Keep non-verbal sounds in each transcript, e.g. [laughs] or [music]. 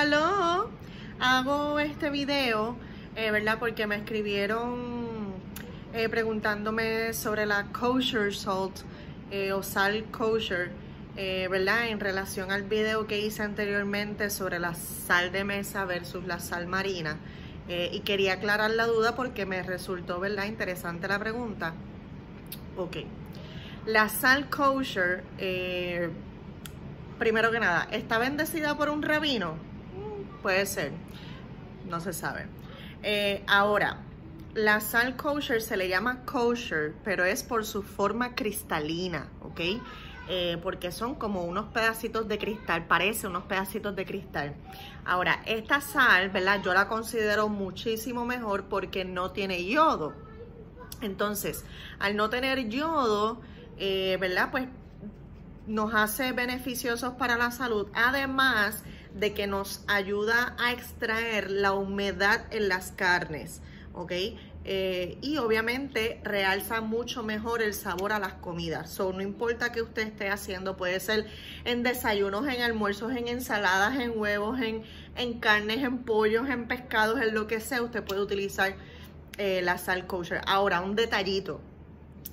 Hello, hago este video, eh, ¿verdad? Porque me escribieron eh, preguntándome sobre la kosher salt eh, o sal kosher, ¿verdad? En relación al video que hice anteriormente sobre la sal de mesa versus la sal marina. y quería aclarar la duda porque me resultó, ¿verdad? Interesante la pregunta. Ok. La sal kosher, primero que nada, ¿está bendecida por un rabino? Puede ser, no se sabe. Eh, ahora, la sal kosher se le llama kosher, pero es por su forma cristalina, ¿ok? Eh, porque son como unos pedacitos de cristal, parece unos pedacitos de cristal. Ahora, esta sal, ¿verdad? Yo la considero muchísimo mejor porque no tiene yodo. Entonces, al no tener yodo, eh, ¿verdad? Pues nos hace beneficiosos para la salud. Además, de que nos ayuda a extraer la humedad en las carnes, ¿ok? Eh, y obviamente realza mucho mejor el sabor a las comidas. So, no importa que usted esté haciendo, puede ser en desayunos, en almuerzos, en ensaladas, en huevos, en, en carnes, en pollos, en pescados, en lo que sea, usted puede utilizar eh, la sal kosher. Ahora, un detallito.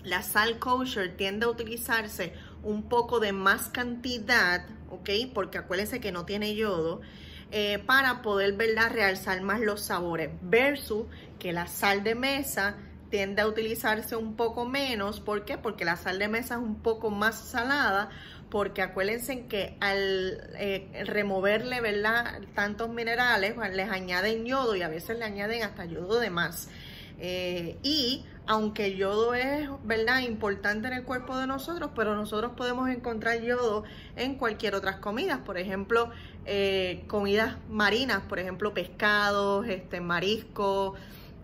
La sal kosher tiende a utilizarse un poco de más cantidad, ¿ok? Porque acuérdense que no tiene yodo. Eh, para poder, ¿verdad? Realzar más los sabores. Versus que la sal de mesa tiende a utilizarse un poco menos. ¿Por qué? Porque la sal de mesa es un poco más salada. Porque acuérdense que al eh, removerle, ¿verdad? Tantos minerales, pues, les añaden yodo y a veces le añaden hasta yodo de más. Eh, y aunque el yodo es, ¿verdad?, importante en el cuerpo de nosotros, pero nosotros podemos encontrar yodo en cualquier otras comidas, por ejemplo, eh, comidas marinas, por ejemplo, pescados, este, mariscos,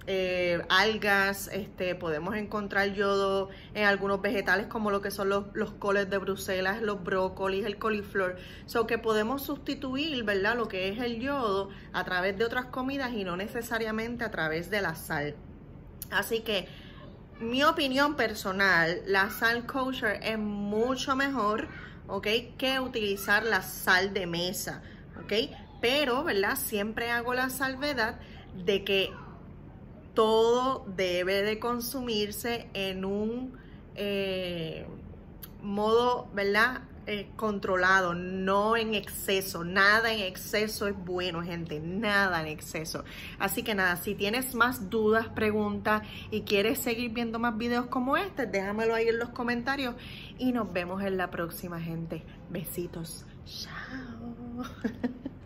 eh, algas, este, podemos encontrar yodo en algunos vegetales como lo que son los, los coles de Bruselas, los brócolis, el coliflor, so que podemos sustituir, ¿verdad?, lo que es el yodo a través de otras comidas y no necesariamente a través de la sal. Así que mi opinión personal, la sal kosher es mucho mejor, ¿ok? Que utilizar la sal de mesa, ¿ok? Pero, ¿verdad? Siempre hago la salvedad de que todo debe de consumirse en un eh, modo, ¿verdad? Eh, controlado, no en exceso. Nada en exceso es bueno, gente. Nada en exceso. Así que nada, si tienes más dudas, preguntas y quieres seguir viendo más videos como este, déjamelo ahí en los comentarios y nos vemos en la próxima, gente. Besitos. Chao. [laughs]